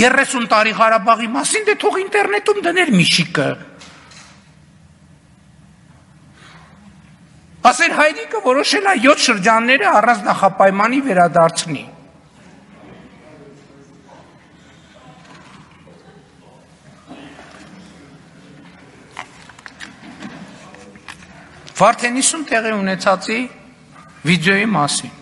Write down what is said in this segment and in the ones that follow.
30 տարի Ղարաբաղի մասին դե թող ինտերնետում դներ միշիկը։ Ասեր հայրիկը որոշել է 7 շրջանները առանց նախապայմանի վերադարձնի։ Վարդենիսում տեղի ունեցածի վիդեոյի մասին։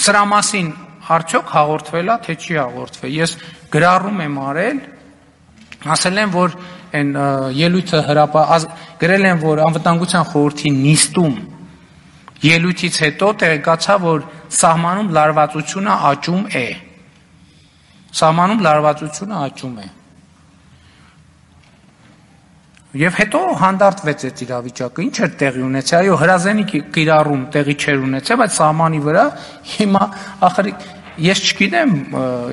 Սրա մասին արդյոք հաղորդվել է, թե չի հաղորդվել։ Ես գրառում եմ արել, ասել եմ, որ այն ելույթը հրապա գրել են, որ անվտանգության խորհրդի նիստում ելույթից հետո տեղեկացա, որ սահմանում լարվածությունը աճում է։ Սահմանում լարվածությունը աճում է։ Եվ հետո հանդարտվեց այդ իրավիճակը։ Ինչ էր տեղի ունեցել։ Այո, հրազենի կիրառում տեղի չէր ունեցել, բայց սահմանի վրա հիմա ախր ես չգիտեմ,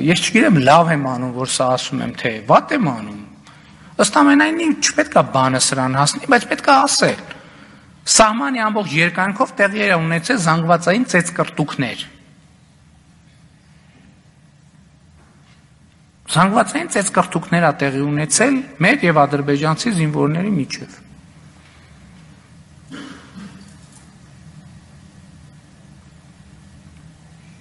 ես չգիտեմ լավ եմ անում, որ սա ասում եմ, թե վատ եմ անում։ Ըստ ամենայնի չպետք է բանը սրան հասնի, բայց պետք է ասել։ Սահմանի ամբողջ երկայնքով տեղի էր ունեցել զանգվածային ծեծկրտուկներ։ Զանգվածային ծեծկրտուկներ ա տեղի ունեցել մեր եւ ադրբեջանցի զինվորների միջև։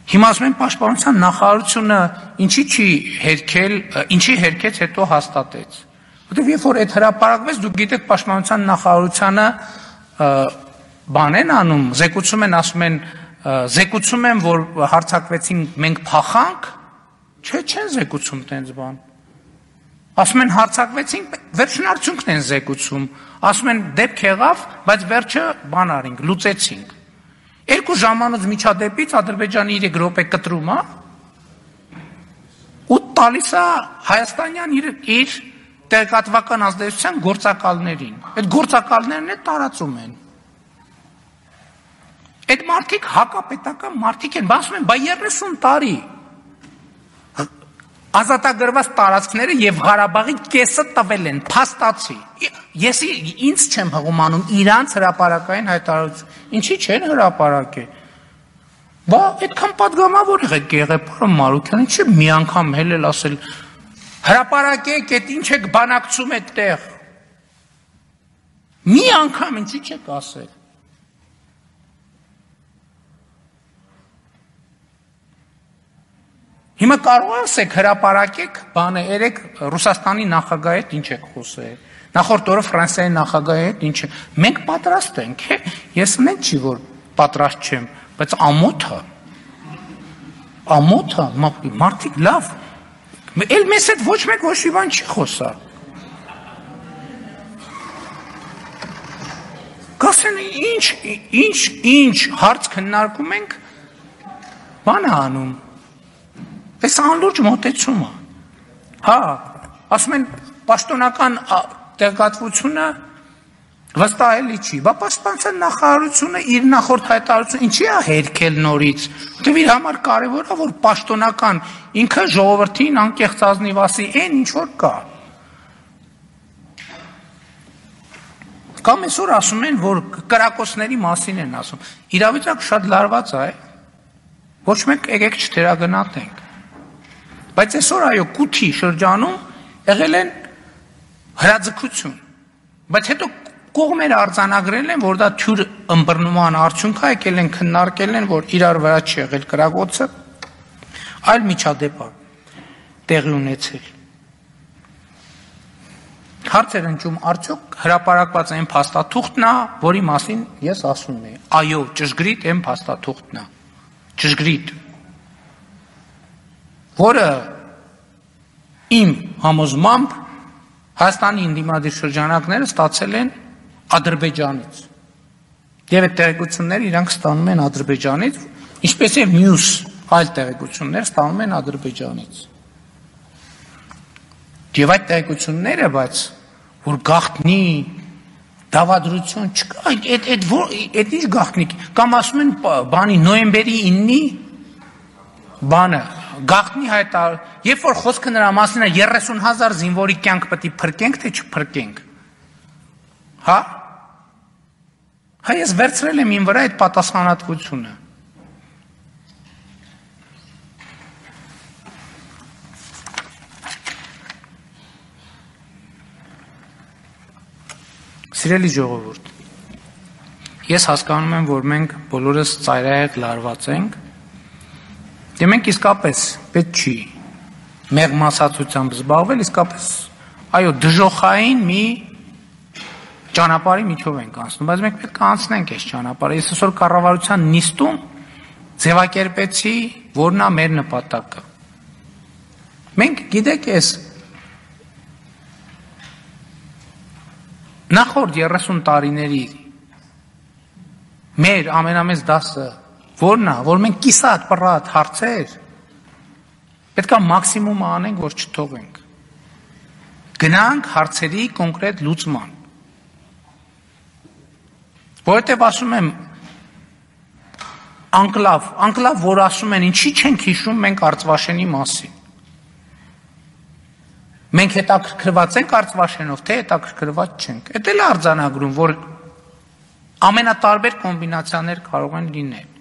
Հիմա ասում են պաշտպանության նախարարությունը ինչի չի հերքել, ինչի հերքեց հետո հաստատեց։ Որտեւ երբ որ այդ հրապարակվեց, դուք գիտեք պաշտպանության նախարարությունը բան են անում, զեկուցում են, ասում են, զեկուցում են, որ հարցակվեցին մենք փախանք, Չէ, չեն զեկուցում տենց բան։ Ասում են հարցակվեցին, վերջնարդյունքն են զեկուցում։ Ասում են դեպք եղավ, բայց վերջը բան արինք, լուծեցինք։ Երկու ժամանոց միջադեպից Ադրբեջանի 3 րոպե կտրում, հա։ Ու տալիս է Հայաստանյան իր իր տեղեկատվական ազդեցության գործակալներին։ Այդ գործակալներն է տարածում են։ Այդ մարդիկ հակապետական մարդիկ են, ասում են, բայ 30 տարի ազատագրված տարածքները եւ Ղարաբաղի կեսը տվել են փաստացի։ Ես ինձ չեմ հղումանում իրանց հրաապարական հայտարարություն։ Ինչի չեն հրաապարակել։ Բա այդքան падգամավոր եղեք Գեղեփարը Մարուկյանը չէ մի անգամ հել էլ ասել հրաապարակեք այդ ինչ եք բանակցում այդտեղ։ Մի անգամ ինչի՞ չեք ասել։ Հիմա կարող ասեք հրաապարակեք, բանը երեք Ռուսաստանի նախագահի հետ ինչ եք խոսել։ Նախորդ օրը Ֆրանսիայի նախագահի հետ ինչ Մենք պատրաստ ենք, հե։ Ես մեն չի որ պատրաստ չեմ, բայց ամոթը ամոթը մարդիկ լավ։ Էլ մեզ հետ ոչ մեկ ոչ մի բան չի խոսա։ Կասեն ինչ ինչ ինչ հարց քննարկում ենք բանը անում Այս անլուրջ մոտեցում է։ Հա, ասում են պաշտոնական տեղեկատվությունը վստահելի չի։ Բա պաշտպանության նախարարությունը իր նախորդ հայտարարությունը ինչի է հերքել նորից։ Որտեւ իր համար կարևոր է որ պաշտոնական ինքը ժողովրդին անկեղծ ազնիվասի այն ինչ որ կա։ Կամ այսօր ասում են, որ կրակոցների մասին են ասում։ Իրավիճակ շատ լարված է։ Ոչ մեկ եկեք չթերագնահատենք։ Բայց այսօր այո կութի շրջանում եղել են հրաձգություն։ Բայց հետո կողմերը արձանագրել են, որ դա թյուր ըմբռնման արդյունք է, եկել են քննարկել են, որ իրար վրա չի եղել կրակոցը, այլ միջադեպ է տեղի ունեցել։ Հարցեր ընջում արդյոք հրաապարակված այն փաստաթուղթն է, որի մասին ես ասում եմ։ Այո, ճշգրիտ այն փաստաթուղթն է։ Ճշգրիտ որը իմ համոզմամբ Հայաստանի ինդիմադիր շրջանակները ստացել են Ադրբեջանից։ Եվ այդ տեղեկությունները իրանք ստանում են Ադրբեջանից, ինչպես եւ մյուս այլ տեղեկություններ ստանում են Ադրբեջանից։ Եվ այդ տեղեկությունները, բայց որ գախտնի դավադրություն չկա, այդ այդ այդ ինչ գախտնիկ կամ ասում են բանի նոյեմբերի 9-ի բանը գաղտնի հայտար, երբ որ խոսքը նրա մասին է 30000 զինվորի կյանք պետք է փրկենք թե չփրկենք։ Հա? Հա ես վերցրել եմ ին վրա այդ պատասխանատվությունը։ Սիրելի ժողովուրդ, ես հասկանում եմ, որ մենք բոլորս ծայրահեղ լարված ենք եւ մենք իսկապես պետք չի մեղմասացությամբ զբաղվել, իսկապես այո, դժոխային մի ճանապարհի միջով ենք անցնում, բայց մենք պետք է անցնենք այս ճանապարհը։ Ես այսօր կառավարության նիստում ձևակերպեցի, որն է մեր նպատակը։ Մենք գիտեք, այս նախորդ 30 տարիների մեր ամենամեծ դասը որն է, որ մենք կիսատ պռատ հարցեր պետքա մաքսիմումը անենք, որ չթողենք։ Գնանք հարցերի կոնկրետ լուծման։ Որովհետև ասում եմ անկլավ, անկլավ, որ ասում են ինչի չենք հիշում մենք Արցվաշենի մասին։ Մենք հետաքրքրված ենք Արցվաշենով, թե հետաքրքրված չենք։ Էդ էլ արձանագրում, որ ամենատարբեր կոմբինացիաներ կարող են լինել։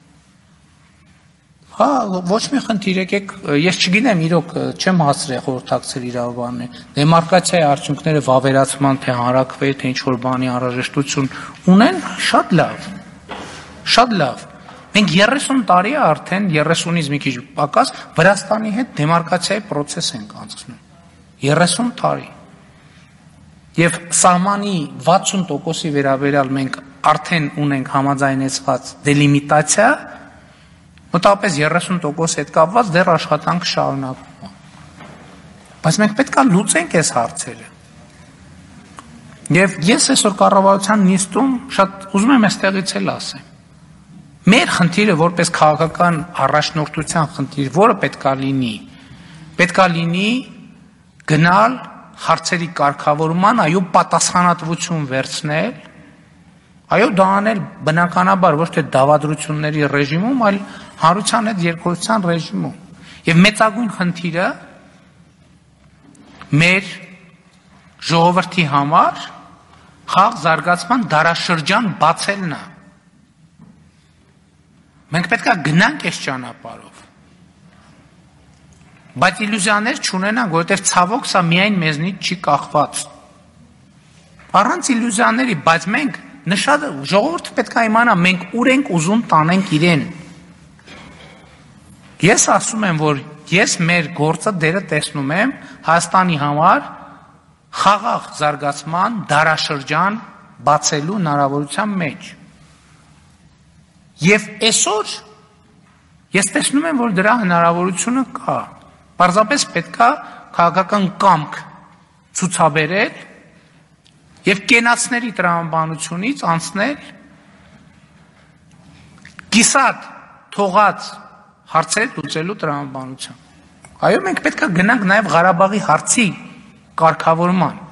Հա, ոչ մի խնդիր եկեք, ես չգիտեմ, իրոք չեմ հասցրել խորհրդակցել իրավաբաններ։ Դեմարկացիայի արդյունքները վավերացման թե հանրակրվեի թե ինչ որ բանի անհրաժեշտություն ունեն, շատ լավ։ Շատ լավ։ Մենք 30 տարի է արդեն 30-ից մի քիչ պակաս Վրաստանի հետ դեմարկացիայի process ենք անցնում։ 30 տարի։ Եւ սահմանի 60%-ի վերաբերյալ մենք արդեն ունենք համաձայնեցված դելիմիտացիա, մոտավորապես 30% հետ կապված դեռ աշխատանք շարունակվում է։ Բայց մենք պետքա լուծենք այս հարցերը։ Եվ ես այսօր կառավարության նիստում շատ ուզում եմ այստեղից էլ ասեմ Մեր խնդիրը որպես քաղաքական առաջնորդության խնդիր, որը պետքա լինի, պետքա լինի գնալ հարցերի կարգավորման, այո, պատասխանատվություն վերցնել, այո, դա անել բնականաբար ոչ թե դավադրությունների ռեժիմում, այլ հանրության հետ երկրության ռեժիմում։ Եվ մեծագույն խնդիրը մեր ժողովրդի համար խաղ զարգացման դարաշրջան բացելն է Մենք պետքա գնանք այս ճանապարհով։ Բայց իլյուզիաներ չունենանք, որովհետև ցավոք սա միայն մեզնից չի կախված։ Առանց իլյուզիաների, բայց մենք նշած ժողովուրդը պետքա իմանա մենք ուր ենք ուզում տանենք իրեն։ Ես ասում եմ, որ ես մեր գործը դերը տեսնում եմ Հայաստանի համար խաղաղ զարգացման դարաշրջան բացելու հնարավորության մեջ։ Եվ այսօր ես տեսնում եմ, որ դրա հնարավորությունը կա։ Պարզապես պետքա քաղաքական կամք ցուցաբերել եւ կենացների տրամաբանությունից անցնել կիսատ թողած հարցեր լուծելու տրամաբանության։ Այո, մենք պետքա գնանք նաեւ Ղարաբաղի հարցի կարգավորման